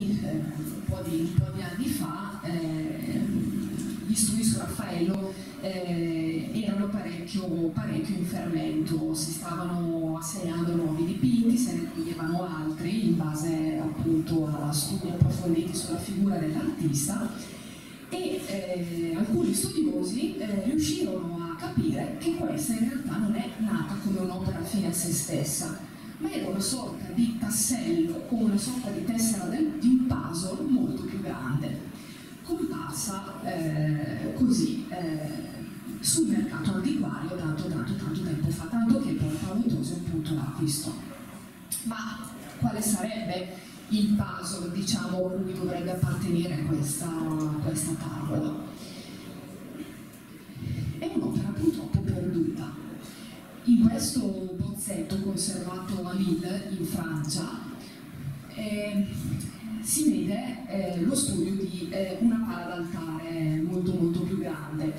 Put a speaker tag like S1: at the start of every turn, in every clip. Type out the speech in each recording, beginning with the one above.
S1: un, po di, un, po di, anni fa eh, gli studi su Raffaello eh, erano parecchio, parecchio, in fermento, si stavano assegnando nuovi dipinti, se ne toglievano altri in base appunto a studi approfonditi sulla figura dell'artista e eh, alcuni studiosi eh, riuscirono a capire che questa in realtà non è nata come un'opera fine a se stessa, ma era una sorta di tassello, come una sorta di tessera del, di un puzzle molto più grande, comparsa eh, così eh, sul mercato antiquario tanto, tanto, tanto tempo fa, tanto che poi Paolo appunto l'acquistò. Ma quale sarebbe il puzzle diciamo, cui dovrebbe appartenere questa, questa tavola? È un'opera purtroppo. In questo bozzetto conservato a Lille, in Francia, eh, si vede eh, lo studio di eh, una pala d'altare molto molto più grande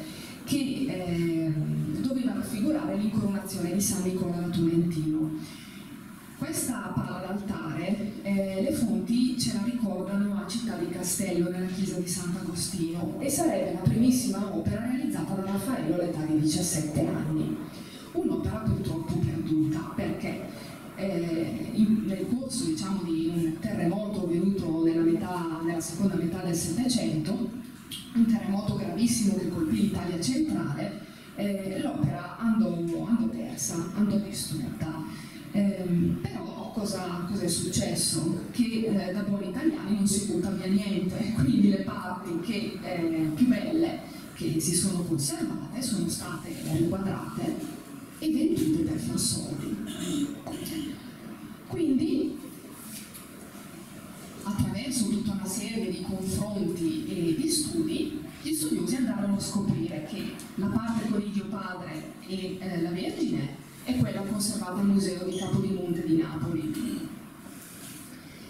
S1: che ehm, doveva raffigurare l'incoronazione di San Nicola Tolentino. Questa pala d'altare, eh, le fonti ce la ricordano a Città di Castello, nella chiesa di Sant'Agostino, e sarebbe la primissima opera realizzata da Raffaello all'età di 17 anni un'opera purtroppo perduta perché eh, in, nel corso diciamo, di un terremoto avvenuto nella, metà, nella seconda metà del Settecento, un terremoto gravissimo che colpì l'Italia centrale, eh, l'opera andò, andò, persa, andò distrutta. Eh, però cosa, cosa, è successo? Che eh, da buoni italiani non si butta via niente, quindi le parti che, eh, più belle che si sono conservate sono state inquadrate e vendute per far soldi. Quindi, attraverso tutta una serie di confronti e di studi, gli studiosi andarono a scoprire che la parte con il Dio Padre e eh, la Vergine è quella conservata al Museo di Capodimonte di Napoli.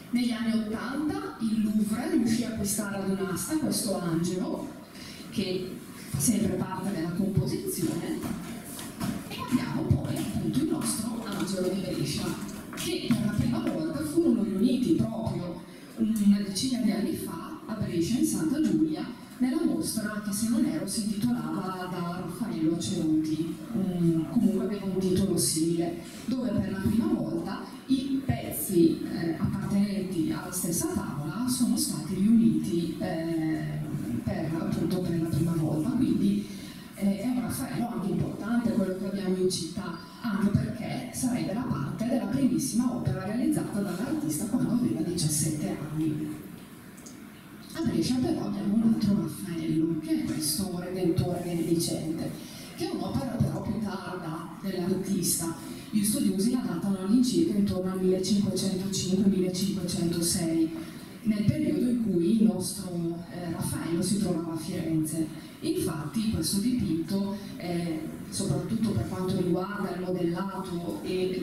S1: Negli anni Ottanta il Louvre riuscì a acquistare ad un'asta questo angelo, che fa sempre parte della composizione, che per la prima volta furono riuniti proprio una decina di anni fa a Brescia, in Santa Giulia, nella mostra che se non ero si intitolava da Raffaello Ceruti, um, comunque aveva un titolo simile, dove per la prima volta i pezzi eh, appartenenti alla stessa tavola sono stati riuniti eh, per, appunto, per primissima opera realizzata dall'artista quando aveva 17 anni. A Brescia però abbiamo un altro Raffaello, che è questo Redentore Benedicente, che è un'opera però più tarda dell'artista. Gli studiosi la datano all'incirca intorno al 1505-1506, nel periodo in cui il nostro eh, Raffaello si trovava a Firenze. Infatti questo dipinto, eh, soprattutto per quanto riguarda il modellato e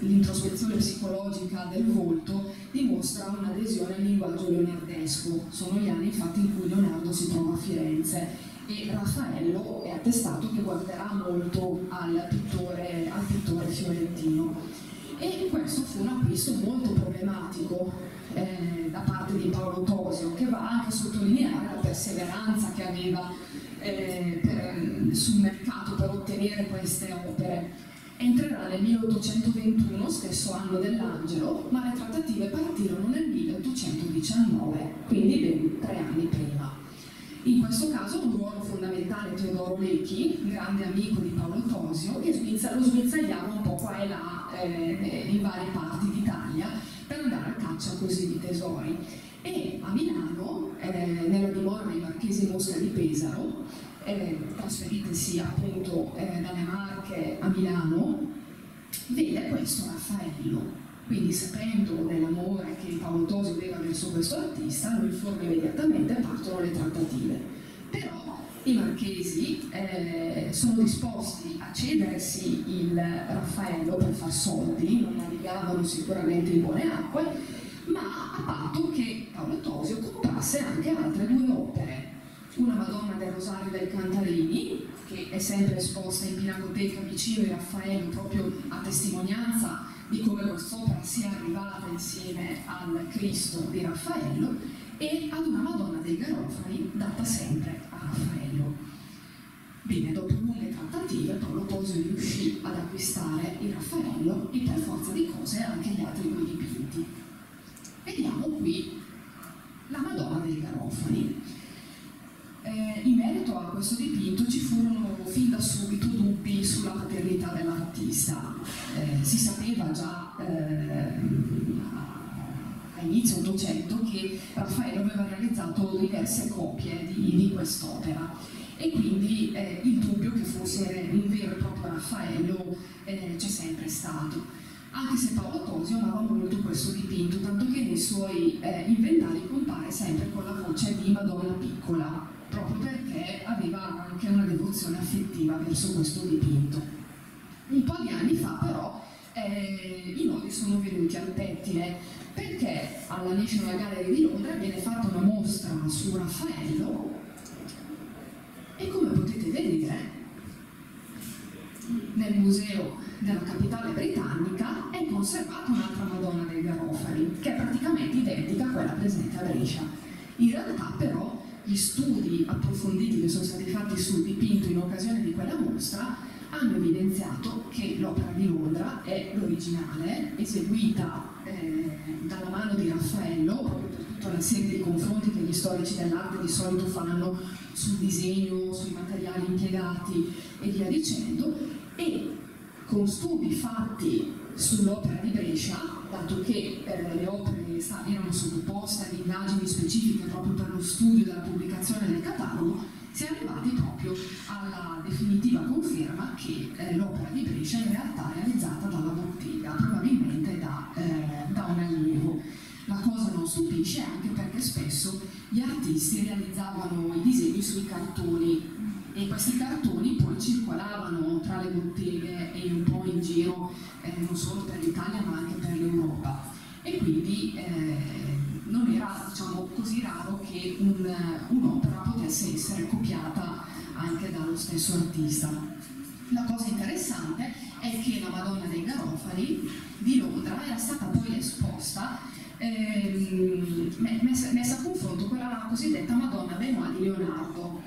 S1: l'introspezione psicologica del volto, dimostra un'adesione al linguaggio leonardesco. Sono gli anni infatti in cui Leonardo si trova a Firenze e Raffaello è attestato che guarderà molto al pittore, al pittore fiorentino. E questo fu un acquisto molto problematico eh, da parte di Paolo Tosio, che va anche sottolineare la perseveranza che aveva eh, per, sul mercato per ottenere queste opere. Entrerà nel 1821, stesso anno dell'Angelo, ma le trattative partirono nel 1819, quindi ben tre anni prima. In questo caso un ruolo fondamentale Teodoro Lecchi, grande amico di Paolo Tosio, che lo sguizzagliava un po' qua e là eh, in varie parti d'Italia per andare a caccia così di tesori. E a Milano, eh, nella dimora dei Marchesi Mosca di Pesaro, eh, trasferitesi appunto eh, dalle Marche a Milano, vede questo Raffaello. Quindi sapendo dell'amore che Paolo Tosi aveva verso questo artista, lo informa immediatamente e partono le trattative. Però i marchesi eh, sono disposti a cedersi il Raffaello per far soldi, non navigavano sicuramente in buone acque, ma a patto che Paolo Tosio comprasse anche altre due opere. Una Madonna del Rosario del Cantarini, che è sempre esposta in Pinacoteca vicino a Raffaello, proprio a testimonianza di come quest'opera sia arrivata insieme al Cristo di Raffaello e ad una Madonna dei Garofani data sempre a Raffaello. Bene, dopo lunghe trattative Paolo Posio riuscì ad acquistare il Raffaello e per forza di cose anche gli altri due dipinti. Vediamo qui la Madonna dei Garofani. Eh, in merito a questo dipinto ci furono fin da subito dubbi sulla paternità dell'artista. Eh, si sapeva già eh, a inizio Ottocento che Raffaello aveva realizzato diverse copie di, di quest'opera e quindi eh, il dubbio che fosse un vero e proprio Raffaello eh, c'è sempre stato. Anche se Paolo Tosio amava molto questo dipinto, tanto che nei suoi eh, inventari compare sempre con la voce di Madonna Piccola, proprio perché aveva anche una devozione affettiva verso questo dipinto. Un po' di anni fa però eh, i nodi sono venuti al pettine perché alla National Gallery di Londra viene fatta una mostra su Raffaello e come potete vedere nel museo della capitale britannica è conservata un'altra Madonna dei Garofani che è praticamente identica a quella presente a Brescia. In realtà però gli studi approfonditi che sono stati fatti sul dipinto in occasione di quella mostra hanno evidenziato che l'opera di Londra è l'originale, eseguita eh, dalla mano di Raffaello, proprio per tutta una serie di confronti che gli storici dell'arte di solito fanno sul disegno, sui materiali impiegati e via dicendo, e con studi fatti sull'opera di Brescia, dato che eh, le opere erano sottoposte ad indagini specifiche proprio per lo studio della pubblicazione del catalogo, si è arrivati proprio alla definitiva conferma che eh, l'opera di Brescia in realtà è realizzata dalla bottega, probabilmente da, eh, da un allievo. La cosa non stupisce anche perché spesso gli artisti realizzavano i disegni sui cartoni e questi cartoni poi circolavano tra le botteghe e un po' in giro eh, non solo per l'Italia ma anche per l'Europa e quindi eh, non era diciamo, così raro che un, un'opera potesse essere copiata anche dallo stesso artista. La cosa interessante è che la Madonna dei Garofani di Londra era stata poi esposta ehm, messa, messa, a confronto con la cosiddetta Madonna Benoit di Leonardo,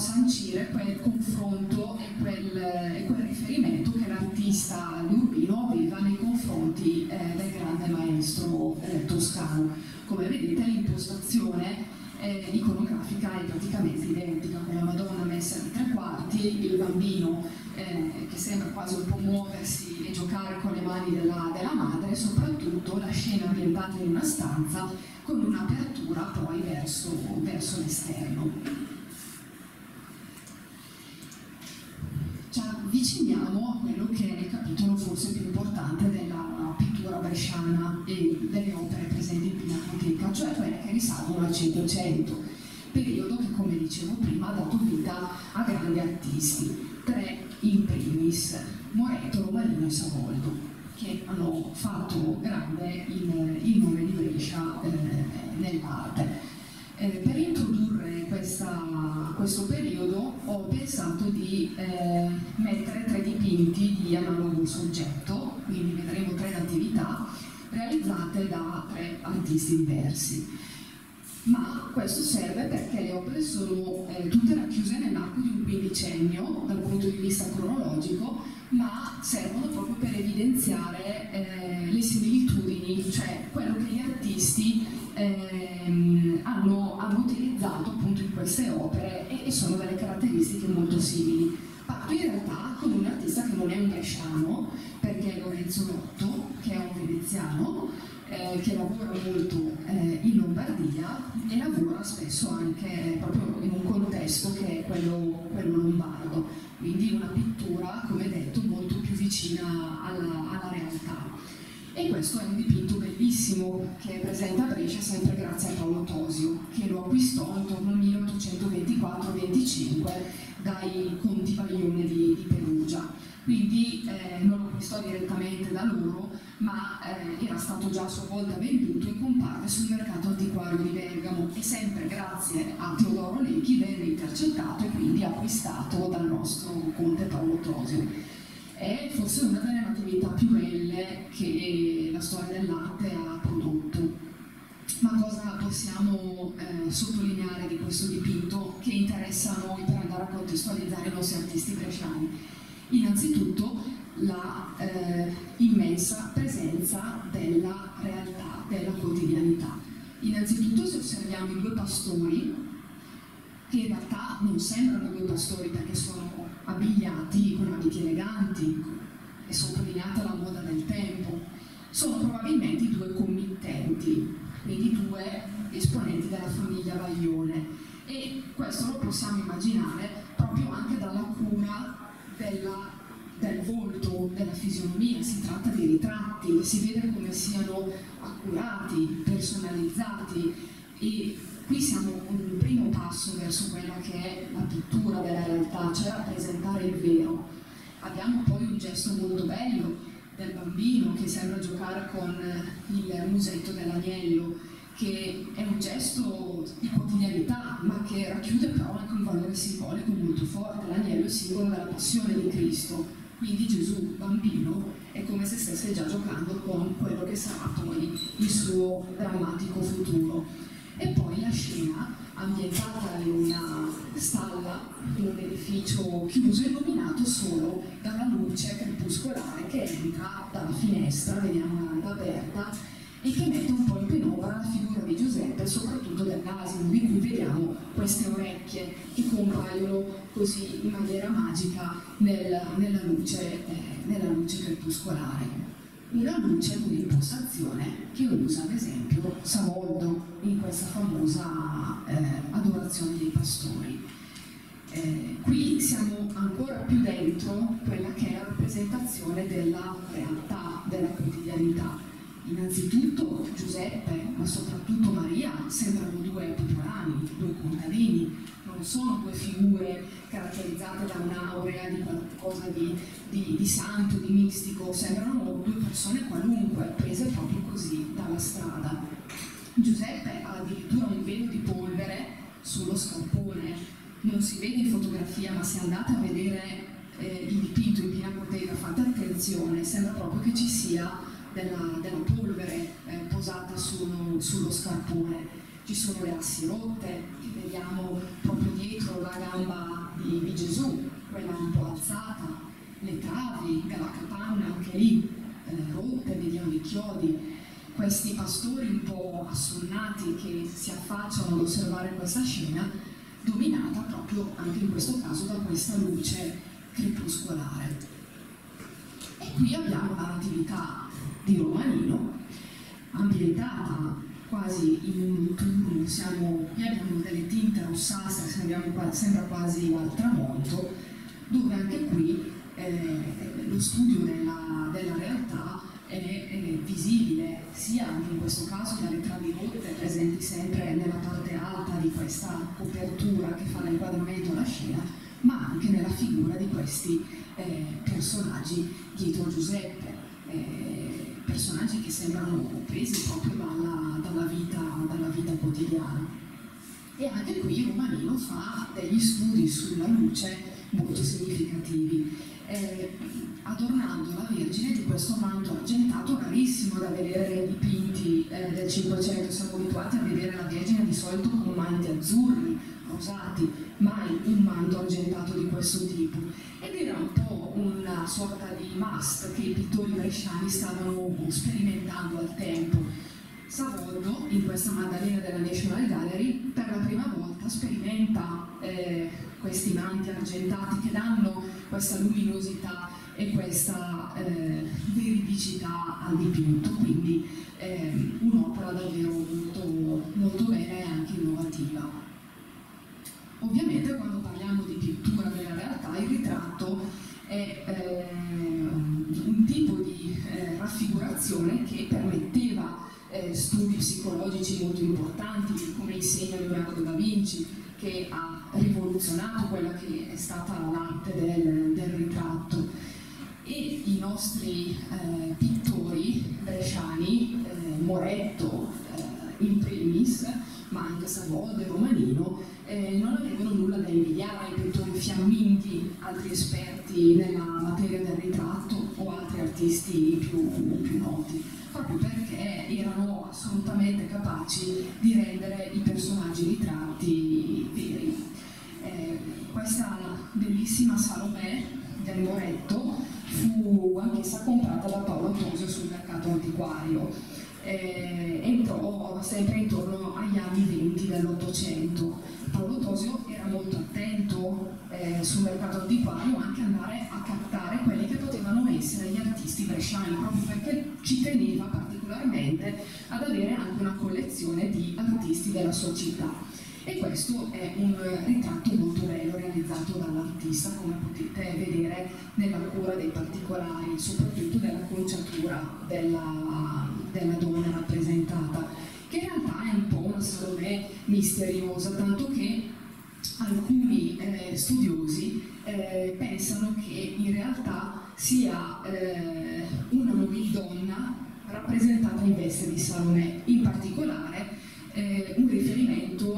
S1: sancire quel confronto e quel, e quel riferimento che l'artista Urbino aveva nei confronti eh, del grande maestro eh, toscano. Come vedete l'impostazione eh, iconografica è praticamente identica, con la Madonna messa di tre quarti, il bambino eh, che sembra quasi un po' muoversi e giocare con le mani della, della madre, soprattutto la scena ambientata in una stanza con un'apertura poi verso, verso l'esterno. Ci avviciniamo a quello che è il capitolo forse più importante della pittura bresciana e delle opere presenti in Pinacoteca, cioè quelle che risalgono al Cinquecento, periodo che come dicevo prima ha dato vita a grandi artisti, tre in primis, Moreto, Romalino e Savoldo, che hanno fatto grande il, il nome di Brescia eh, nell'arte. Eh, per introdurre questa, questo periodo ho pensato di eh, mettere tre dipinti di analogo soggetto, quindi vedremo tre attività realizzate da tre artisti diversi. Ma questo serve perché le opere sono eh, tutte racchiuse nell'arco di un quindicennio dal punto di vista cronologico, ma servono proprio per evidenziare eh, le similitudini, cioè quello che gli artisti ehm, hanno, hanno, utilizzato appunto in queste opere e, e, sono delle caratteristiche molto simili. Parto in realtà con un artista che non è un bresciano, perché è Lorenzo Lotto, che è un veneziano, eh, che lavora molto eh, in Lombardia e lavora spesso anche proprio in un contesto che è quello, quello lombardo, quindi una pittura, questo è un dipinto bellissimo che è presente a Brescia sempre grazie a Paolo Tosio, che lo acquistò intorno al 1824-25 dai conti Baglione di, di Perugia. Quindi eh, non lo acquistò direttamente da loro, ma eh, era stato già a sua volta venduto e comparve sul mercato antiquario di Bergamo e sempre grazie a Teodoro Lecchi venne intercettato e quindi acquistato dal nostro conte Paolo Tosio. È forse una delle natività più belle che la storia dell'arte ha prodotto. Ma cosa possiamo eh, sottolineare di questo dipinto che interessa a noi per andare a contestualizzare i nostri artisti bresciani? Innanzitutto la eh, immensa presenza della realtà, della quotidianità. Innanzitutto se osserviamo i due pastori, che in realtà non sembrano due pastori perché sono abbigliati con abiti eleganti, è sottolineata la moda del tempo, sono probabilmente due committenti, quindi due esponenti della famiglia Baglione. E questo lo possiamo immaginare proprio anche dalla cura della, del volto, della fisionomia, si tratta di ritratti, si vede come siano accurati, personalizzati e qui siamo un primo passo verso quella che è la pittura della realtà, cioè rappresentare il vero. Abbiamo poi un gesto molto bello del bambino che sembra giocare con il musetto dell'agnello, che è un gesto di quotidianità, ma che racchiude però anche un valore simbolico molto forte. L'agnello è simbolo della passione di Cristo, quindi Gesù, bambino, è come se stesse già giocando con quello che sarà poi il suo drammatico futuro. Ambientata in una stalla, in un edificio chiuso, illuminato solo dalla luce crepuscolare che entra dalla finestra, vediamo un'anda aperta, e che mette un po' in penombra la figura di Giuseppe, soprattutto dell'asino, di cui vediamo queste orecchie che compaiono così in maniera magica nel, nella, luce, eh, nella luce crepuscolare luce di un'impostazione che usa ad esempio Savoldo in questa famosa eh, adorazione dei pastori. Eh, qui siamo ancora più dentro quella che è la rappresentazione della realtà, della quotidianità. Innanzitutto Giuseppe, ma soprattutto Maria, sembrano due popoliani, due contadini, non sono due figure caratterizzate da un'aurea di qualcosa di, di, di, santo, di mistico, sembrano due persone qualunque, prese proprio così dalla strada. Giuseppe ha addirittura un velo di polvere sullo scarpone, non si vede in fotografia, ma se andate a vedere eh, il dipinto in piena bottega, fate attenzione, sembra proprio che ci sia della, della polvere eh, posata sullo, sullo scarpone ci sono le assi rotte, vediamo proprio dietro la gamba di, di Gesù, quella un po' alzata, le travi della capanna anche lì eh, rotte, vediamo i chiodi, questi pastori un po' assonnati che si affacciano ad osservare questa scena, dominata proprio anche in questo caso da questa luce crepuscolare. E qui abbiamo la natività di Romanino, ambientata quasi in un notturno, siamo, abbiamo delle tinte rossastre, sembra quasi al tramonto, dove anche qui eh, lo studio della, della realtà è, è, visibile, sia anche in questo caso dalle travi rotte presenti sempre nella parte alta di questa copertura che fa l'inquadramento alla scena, ma anche nella figura di questi eh, personaggi dietro Giuseppe. Eh, personaggi che sembrano presi proprio dalla, dalla, vita, dalla vita quotidiana. E anche qui Romanino fa degli studi sulla luce molto significativi, eh, adornando la Vergine di questo manto argentato rarissimo da vedere dipinti eh, del Cinquecento, siamo abituati a vedere la Vergine di solito con manti azzurri, rosati, mai un manto argentato di questo tipo. Ed era un po' una sorta di must che i pittori bresciani stavano sperimentando al tempo. Savoldo, in questa Maddalena della National Gallery, per la prima volta sperimenta eh, questi manti argentati che danno questa luminosità e questa eh, veridicità al dipinto, quindi eh, un'opera davvero molto, molto bella e anche innovativa. Ovviamente quando parliamo di pittura della realtà il ritratto è eh, un tipo di eh, raffigurazione che permetteva eh, studi psicologici molto importanti, come insegna Leonardo da Vinci, che ha rivoluzionato quella che è stata l'arte del, del ritratto. E i nostri eh, pittori bresciani, eh, Moretto eh, in primis, ma anche Savoldo e Romanino, eh, non avevano nulla da invidiare ai pittori fiamminghi, altri esperti nella materia del ritratto o altri artisti più, più noti, proprio perché erano assolutamente capaci di rendere i personaggi ritratti veri. Eh, questa bellissima Salomè del Moretto fu anch'essa comprata da Paolo Tosio sul mercato antiquario. Eh, entrò sempre intorno agli anni 20 dell'Ottocento. Paolo Tosio era molto attento eh, sul mercato antiquario anche andare a captare quelli che potevano essere gli artisti bresciani, proprio perché ci teneva particolarmente ad avere anche una collezione di artisti della sua città. E questo è un ritratto molto bello realizzato dall'artista, come potete vedere nella cura dei particolari, soprattutto della conciatura della, della donna rappresentata, che in realtà è un po' una Salomè misteriosa, tanto che alcuni eh, studiosi eh, pensano che in realtà sia eh, una donna rappresentata in veste di Salomè, in particolare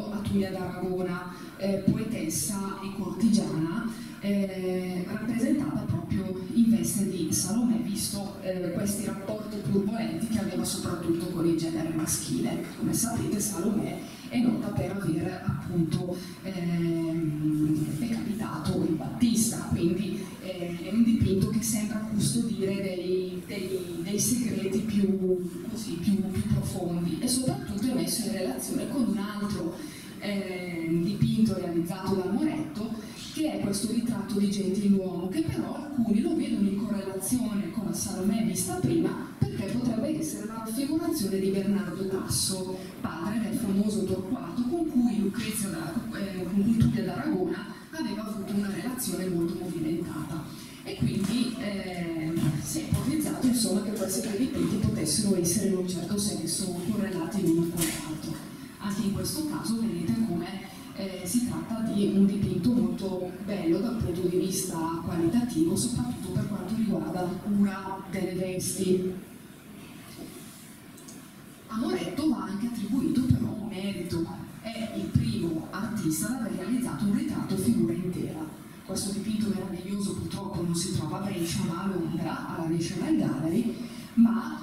S1: riferimento a Tulia d'Aragona, eh, poetessa e cortigiana, eh, rappresentata proprio in veste di Salomè, visto eh, questi rapporti turbolenti che aveva soprattutto con il genere maschile. Come sapete Salomè è nota per aver appunto ehm, decapitato il Battista, quindi eh, è un dipinto che sembra custodire dei, dei, dei segreti più, così, più, più, profondi e soprattutto è messo in relazione con un altro eh, dipinto realizzato da Moretto che è questo ritratto di gentiluomo che però alcuni lo vedono in correlazione con la Salomè vista prima perché potrebbe essere la raffigurazione di Bernardo Tasso, padre del famoso Torquato con cui Lucrezia da, eh, con cui Tullio d'Aragona aveva avuto una relazione molto movimentata e quindi eh, si è ipotizzato insomma, che questi due dipinti potessero essere in un certo senso correlati l'uno con l'altro. Anche in questo caso vedete come eh, si tratta di un dipinto molto bello dal punto di vista qualitativo, soprattutto per quanto riguarda la cura delle vesti. A Moretto va anche attribuito però un merito è il primo artista ad aver realizzato un ritratto figura intera. Questo dipinto meraviglioso purtroppo non si trova a Brescia ma a Londra, alla National Gallery, ma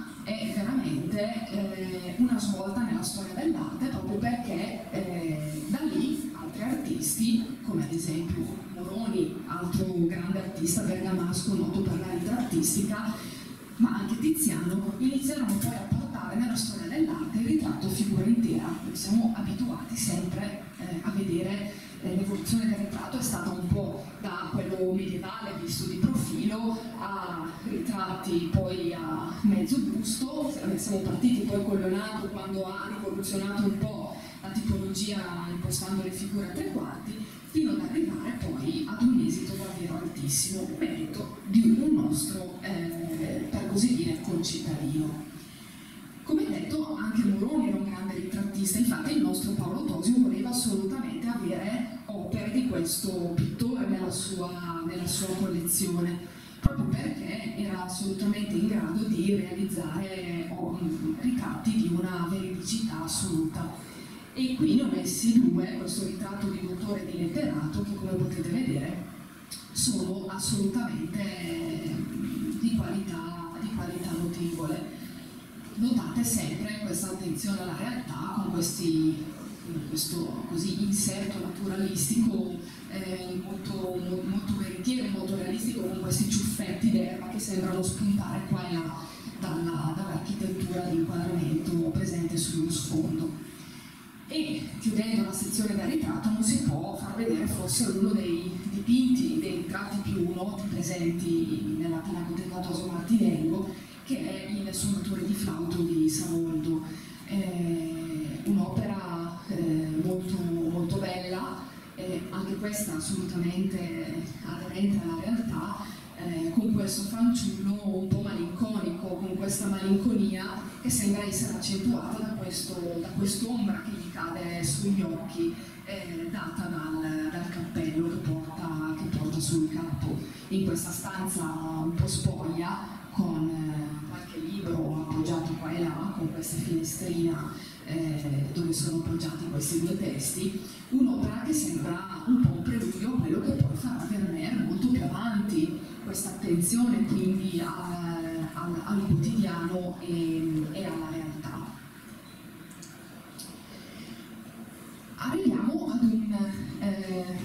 S1: veramente eh, una svolta nella storia dell'arte proprio perché eh, da lì altri artisti, come ad esempio Moroni, altro grande artista bergamasco noto per la ritrattistica, ma anche Tiziano, iniziarono poi a portare nella storia dell'arte il ritratto figura intera. Noi siamo abituati sempre eh, a vedere eh, l'evoluzione del ritratto è stata un po' da quello medievale visto di profilo a ritratti poi a busto, siamo partiti poi con Leonardo quando ha rivoluzionato un po' la tipologia impostando le figure a tre quarti, fino ad arrivare poi ad un esito davvero altissimo, merito di un nostro, eh, per così dire, concittadino. Come detto, anche Moroni era un grande ritrattista, infatti il nostro Paolo Tosio voleva assolutamente avere opere di questo pittore nella sua, nella sua collezione, proprio perché era assolutamente in grado di realizzare oh, ritratti di una veridicità assoluta. E qui ne ho messi due, questo ritratto di dottore di letterato, che come potete vedere sono assolutamente di qualità, di qualità notevole notate sempre questa attenzione alla realtà con questi, questo così, inserto naturalistico eh, molto, molto veritiero, molto realistico con questi ciuffetti d'erba che sembrano spuntare qua e là dalla, dall'architettura di inquadramento presente sullo sfondo. E chiudendo la sezione da ritratto non si può far vedere forse uno dei dipinti, dei ritratti più noti presenti nella Pinacoteca Toso Martinello, che è il suonatore di flauto di Savoldo. Eh, un'opera molto, molto bella, eh, anche questa assolutamente aderente alla realtà, eh, con questo fanciullo un po' malinconico, con questa malinconia che sembra essere accentuata da, questo, da quest'ombra che gli cade sugli occhi, eh, data dal, dal cappello che porta, che porta sul capo. In questa stanza un po' spoglia, con eh, qualche libro appoggiato qua e là, con questa finestrina eh, dove sono appoggiati questi due testi, un'opera che sembra un po' un preludio a quello che poi farà Vermeer molto più avanti, questa attenzione quindi al, al, al quotidiano e, e alla realtà. Arriviamo ad un eh,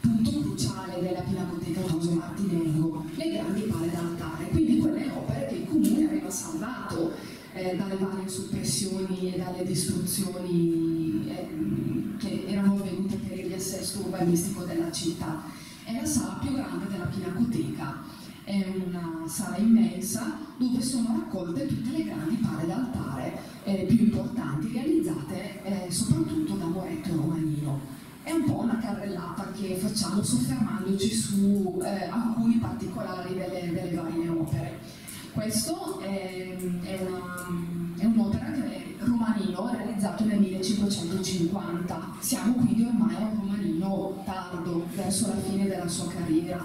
S1: punto cruciale della Pinacoteca Toso Martinengo, le grandi pale d'altare, quindi quelle opere che il comune aveva salvato eh, dalle varie soppressioni e dalle distruzioni eh, che erano avvenute per il riassesto urbanistico della città. È la sala più grande della Pinacoteca, è una sala immensa dove sono raccolte tutte le grandi pale d'altare eh, più importanti realizzate eh, soprattutto da Moretto Romanino. È un po' una carrellata che facciamo soffermandoci su eh, alcuni particolari delle, delle varie opere. Questo è, è, un'opera che è romanino realizzato nel 1550. Siamo quindi ormai a un romanino tardo, verso la fine della sua carriera.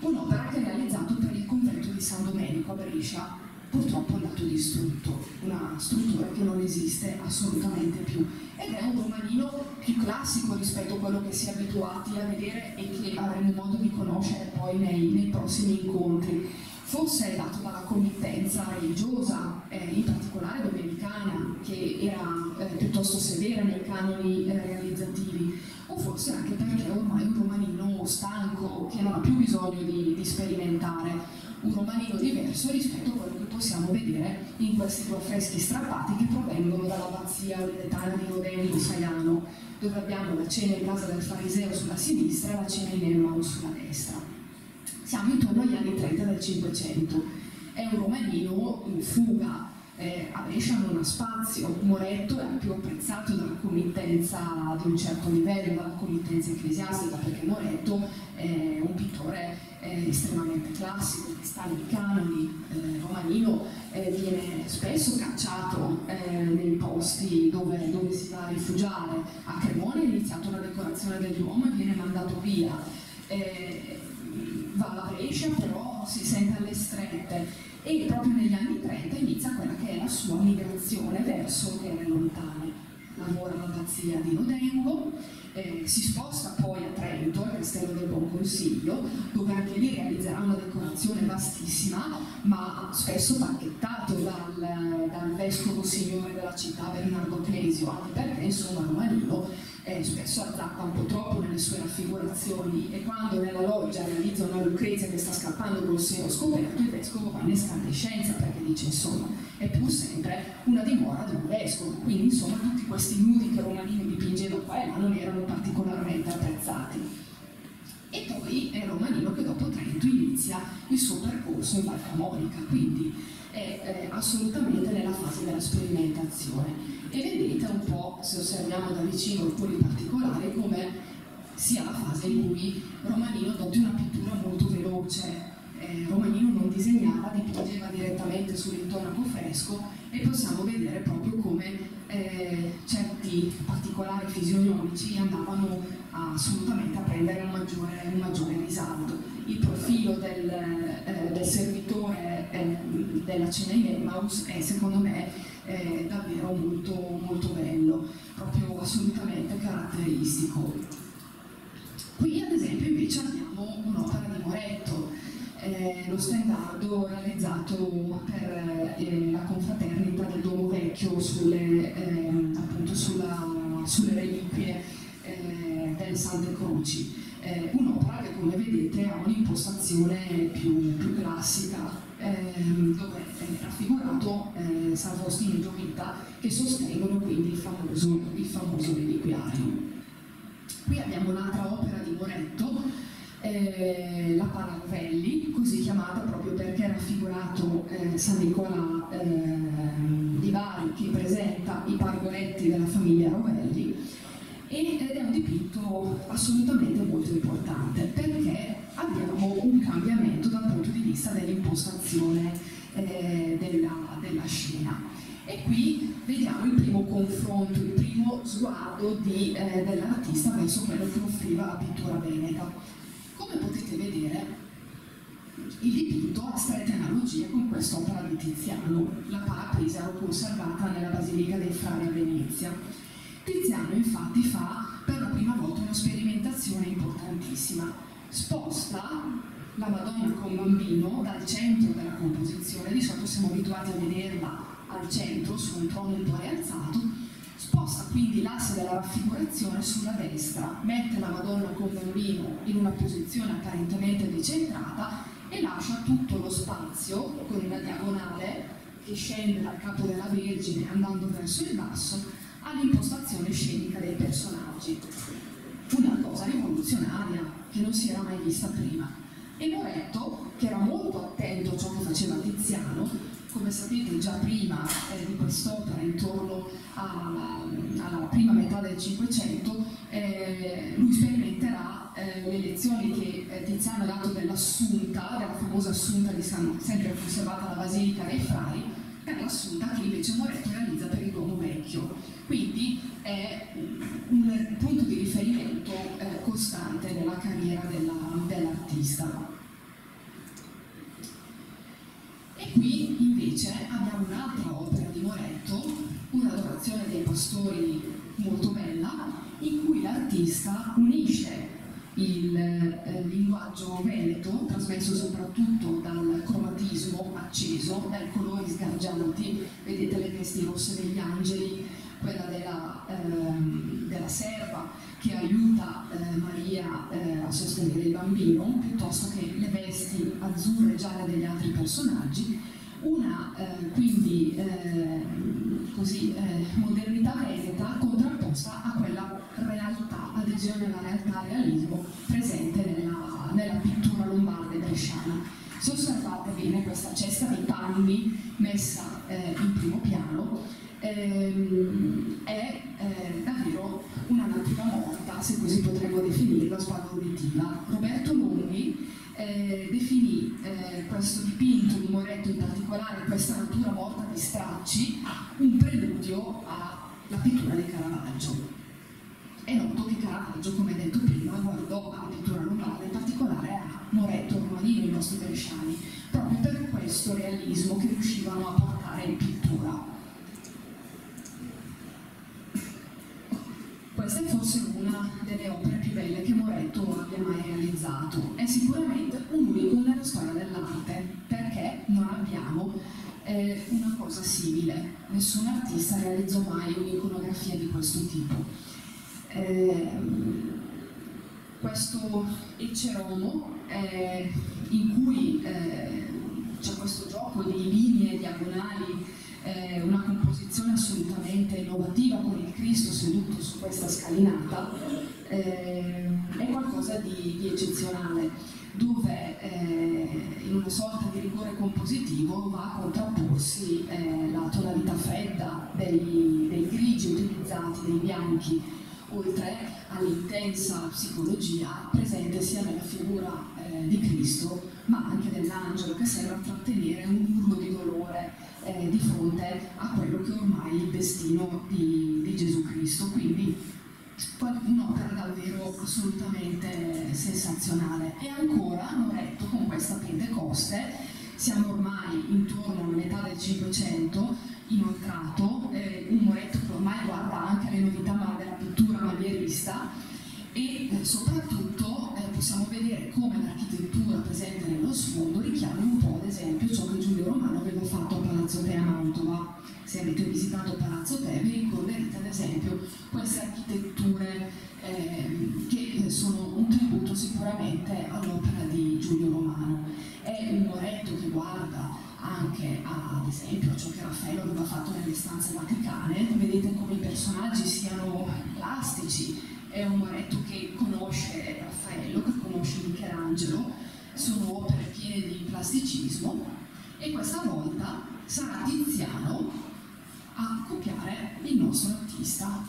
S1: Un'opera che è realizzato per il convento di San Domenico a Brescia, purtroppo è andato distrutto, una struttura che non esiste assolutamente più. Ed è un romanino più classico rispetto a quello che si è abituati a vedere e che avremo modo di conoscere poi nei, nei prossimi incontri forse è dato dalla committenza religiosa, eh, in particolare domenicana, che era eh, piuttosto severa nei canoni eh, realizzativi, o forse anche perché ormai un romanino stanco, che non ha più bisogno di, di sperimentare, un romanino diverso rispetto a quello che possiamo vedere in questi due affreschi strappati che provengono dall'abbazia oledetana di Rodeni di Saiano, dove abbiamo la cena in casa del fariseo sulla sinistra e la cena in Emmaus sulla destra siamo intorno agli anni 30 del Cinquecento. È un romanino in fuga, eh, a Brescia non ha spazio, Moretto è più apprezzato dalla committenza di un certo livello, dalla committenza ecclesiastica, perché Moretto è un pittore eh, estremamente classico, che sta nei canoni, eh, Romanino eh, viene spesso cacciato eh, nei posti dove, dove, si va a rifugiare, a Cremone è iniziato la decorazione del Duomo e viene mandato via. Eh, va alla Brescia, però si sente alle strette e proprio negli anni 30 inizia quella che è la sua migrazione verso terre lontane. Lavora all'abbazia di Nodengo, eh, si sposta poi a Trento, al Castello del Buon Consiglio, dove anche lì realizzerà una decorazione vastissima, ma spesso bacchettato dal, dal vescovo signore della città Bernardo Clesio, anche perché insomma Romanino eh, spesso azzappa un po' troppo nelle sue raffigurazioni. E quando nella loggia realizza una Lucrezia che sta scappando col seno scoperto, il vescovo va in escandescenza perché dice insomma è pur sempre una dimora di un vescovo, quindi insomma tutti questi nudi che Romanino dipingeva qua e là non erano particolarmente apprezzati. E poi è Romanino che dopo Trento inizia il suo percorso in Val Camonica, quindi è eh, assolutamente nella fase della sperimentazione e vedete un po', se osserviamo da vicino alcuni particolari, come sia la fase in cui Romanino adotti una pittura molto veloce. Eh, Romanino non disegnava, dipingeva direttamente sull'intonaco fresco e possiamo vedere proprio come eh, certi particolari fisionomici andavano assolutamente a prendere un maggiore, un maggiore risalto. Il profilo del, eh, del servitore eh, della cena in Emmaus è secondo me è davvero molto, molto bello, proprio assolutamente caratteristico. Qui ad esempio invece abbiamo un'opera di Moretto, eh, lo stendardo realizzato per eh, la confraternita del Duomo Vecchio sulle, eh, appunto sulla, sulle reliquie eh, delle Sante Croci. Eh, un'opera che come vedete ha un'impostazione più, più classica, ehm, dove è raffigurato eh, San Faustino e Giovita che sostengono quindi il famoso, il famoso reliquiario. Qui abbiamo un'altra opera di Moretto, eh, la Paravelli, così chiamata proprio perché è raffigurato eh, San Nicola eh, di Bari che presenta i pargoletti della famiglia Rovelli ed è un dipinto assolutamente molto importante perché abbiamo un cambiamento dal punto di vista dell'impostazione eh, della, della, scena. E qui vediamo il primo confronto, il primo sguardo eh, dell'artista verso quello che offriva la pittura veneta. Come potete vedere, il dipinto ha strette analogie con quest'opera di Tiziano. La Pala Pesaro conservata nella Basilica dei Frari a Venezia. Tiziano infatti fa per la prima volta una sperimentazione importantissima. Sposta la Madonna con bambino dal centro della composizione, di solito siamo abituati a vederla al centro su un trono un po' rialzato, sposta quindi l'asse della raffigurazione sulla destra, mette la Madonna con bambino in una posizione apparentemente decentrata e lascia tutto lo spazio con una diagonale che scende dal capo della Vergine andando verso il basso all'impostazione scenica dei personaggi. Una cosa rivoluzionaria che non si era mai vista prima. E Moretto, che era molto attento a ciò che faceva Tiziano, come sapete già prima eh, di quest'opera, intorno alla, alla, prima metà del Cinquecento, eh, lui sperimenterà eh, le lezioni che eh, Tiziano ha dato dell'assunta, della famosa assunta di San, sempre conservata alla Basilica dei Frari, per l'assunta che invece Moretto realizza per il Vecchio. Quindi è un punto di riferimento eh, costante nella carriera dell'artista. Dell e qui invece abbiamo un'altra opera di Moretto, un'adorazione dei pastori molto bella, in cui l'artista unisce il eh, linguaggio veneto, trasmesso soprattutto dal cromatismo acceso, dai colori sgargianti, vedete le vesti rosse degli angeli, quella della, ehm, della serva che aiuta eh, Maria eh, a sostenere il bambino, piuttosto che le vesti azzurre e gialle degli altri personaggi, una eh, quindi eh, così, eh, modernità veneta contrapposta a quella realtà, adesione alla realtà realismo presente nella, nella pittura lombarda e bresciana. Se osservate bene questa cesta di panni messa eh, in primo piano, ehm, è eh, davvero una natura morta, se così potremmo definirla, spagolitiva. Roberto Longhi eh, definì eh, questo dipinto di Moretto in particolare, questa natura morta di stracci, un preludio alla pittura di Caravaggio. È noto che Caravaggio, come detto prima, guardò alla pittura lombarda, in particolare a Moretto Romanino, i nostri bresciani, proprio per questo realismo che riuscivano a portare in pittura. Questa è forse una delle opere più belle che Moretto abbia mai realizzato. È sicuramente un unico nella storia dell'arte, perché non abbiamo eh, una cosa simile. Nessun artista realizzò mai un'iconografia di questo tipo. Eh, questo Eceromo, eh, in cui eh, c'è questo gioco di linee diagonali eh, una composizione assolutamente innovativa con il Cristo seduto su questa scalinata, eh, è qualcosa di, di eccezionale, dove eh, in una sorta di rigore compositivo va a contrapporsi eh, la tonalità fredda dei, dei grigi utilizzati, dei bianchi, oltre all'intensa psicologia presente sia nella figura eh, di Cristo ma anche dell'angelo che sembra trattenere un urlo di dolore eh, di fronte a quello che ormai è il destino di, di Gesù Cristo. Quindi un'opera davvero assolutamente sensazionale. E ancora hanno letto con questa Pentecoste, siamo ormai intorno alla metà del Cinquecento, inoltrato, eh, un Moretto che ormai guarda anche le novità manierista e eh, soprattutto eh, possiamo vedere come l'architettura presente nello sfondo richiama un po' ad esempio ciò che Giulio Romano aveva fatto a Palazzo Te a Mantova. Se avete visitato Palazzo Te vi ricorderete ad esempio queste architetture eh, che sono un tributo sicuramente all'opera di Giulio Romano. È un moretto che guarda anche a, ad esempio a ciò che Raffaello aveva fatto nelle stanze vaticane, vedete come i personaggi siano plastici, è un Moretto che conosce Raffaello, che conosce Michelangelo, sono opere piene di plasticismo e questa volta sarà Tiziano a copiare il nostro artista.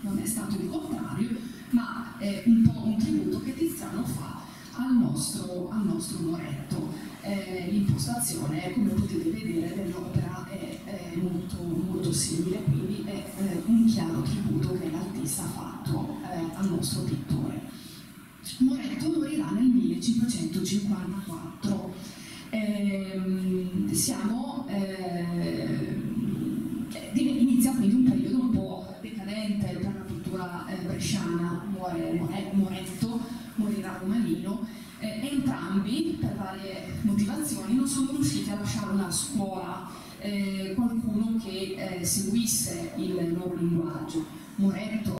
S1: Non è stato il contrario, ma è un po' un tributo che Tiziano fa al nostro, al nostro Moretto. Eh, l'impostazione, come potete vedere, dell'opera è, è molto, molto, simile, quindi è eh, un chiaro tributo che l'artista ha fatto eh, al nostro pittore. Moretto morirà nel 1554. Ehm, siamo, eh, inizia quindi un periodo un po' decadente per la pittura eh, bresciana, muore, Moretto, morirà Romanino, eh, entrambi per varie motivazioni non sono riusciti a lasciare una scuola, eh, qualcuno che eh, seguisse il loro linguaggio. Moretto